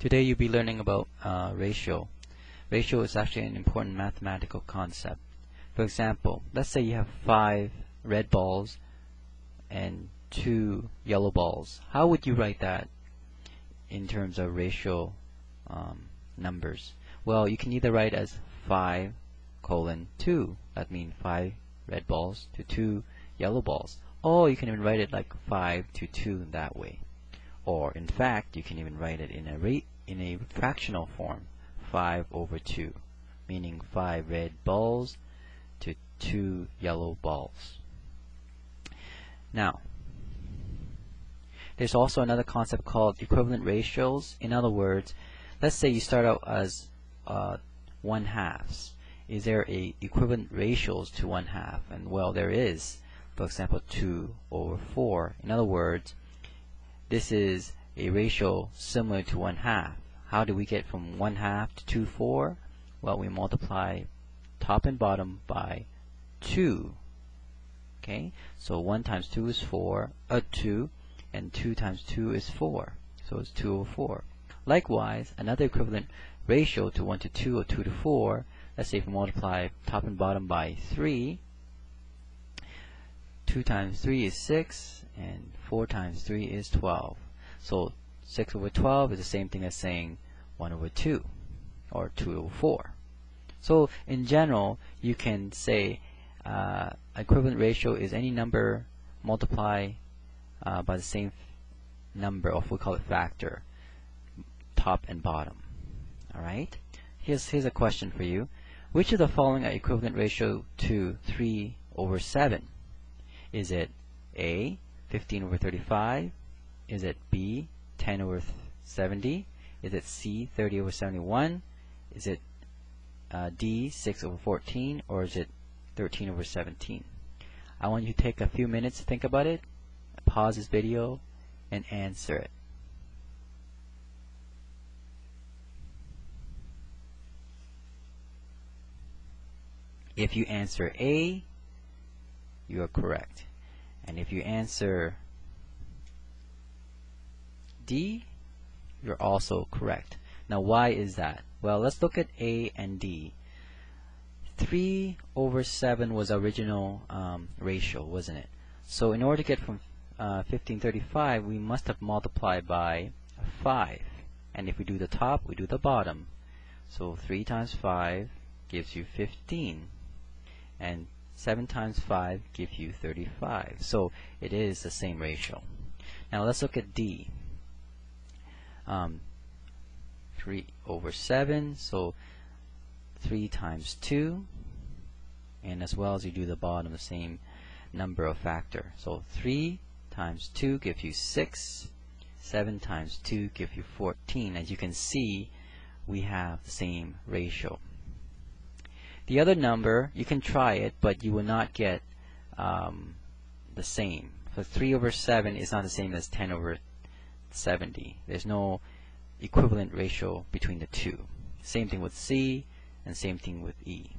Today you'll be learning about uh, ratio. Ratio is actually an important mathematical concept. For example, let's say you have five red balls and two yellow balls. How would you write that in terms of ratio um, numbers? Well, you can either write as 5 colon 2. That means 5 red balls to 2 yellow balls. Or you can even write it like 5 to 2 that way. Or in fact, you can even write it in a rate in a fractional form, 5 over 2, meaning 5 red balls to 2 yellow balls. Now, there's also another concept called equivalent ratios. In other words, let's say you start out as uh, 1 halves. Is there a equivalent ratios to 1 half? And well, there is for example 2 over 4 in other words this is a ratio similar to 1 half. How do we get from 1 half to 2 4 well we multiply top and bottom by 2 okay? So 1 times 2 is 4 uh, 2 and 2 times 2 is 4 so it's 2 over 4 likewise another equivalent ratio to 1 to 2 or 2 to 4 let's say if we multiply top and bottom by 3 2 times 3 is 6, and 4 times 3 is 12. So 6 over 12 is the same thing as saying 1 over 2, or 2 over 4. So in general, you can say uh, equivalent ratio is any number multiplied uh, by the same number, or we call it factor, top and bottom. Alright? Here's, here's a question for you. Which of the following are equivalent ratio to 3 over 7? Is it A, 15 over 35? Is it B, 10 over 70? Is it C, 30 over 71? Is it uh, D, 6 over 14? Or is it 13 over 17? I want you to take a few minutes to think about it, pause this video, and answer it. If you answer A, you are correct. And if you answer D, you're also correct. Now why is that? Well, let's look at A and D. 3 over 7 was original um, ratio, wasn't it? So in order to get from uh, 1535, we must have multiplied by 5. And if we do the top, we do the bottom. So 3 times 5 gives you 15. And 7 times 5 gives you 35. So it is the same ratio. Now let's look at D. Um, 3 over 7, so 3 times 2, and as well as you do the bottom, the same number of factor. So 3 times 2 gives you 6, 7 times 2 gives you 14. As you can see, we have the same ratio. The other number, you can try it, but you will not get um, the same. So 3 over 7 is not the same as 10 over 70. There's no equivalent ratio between the two. Same thing with C, and same thing with E.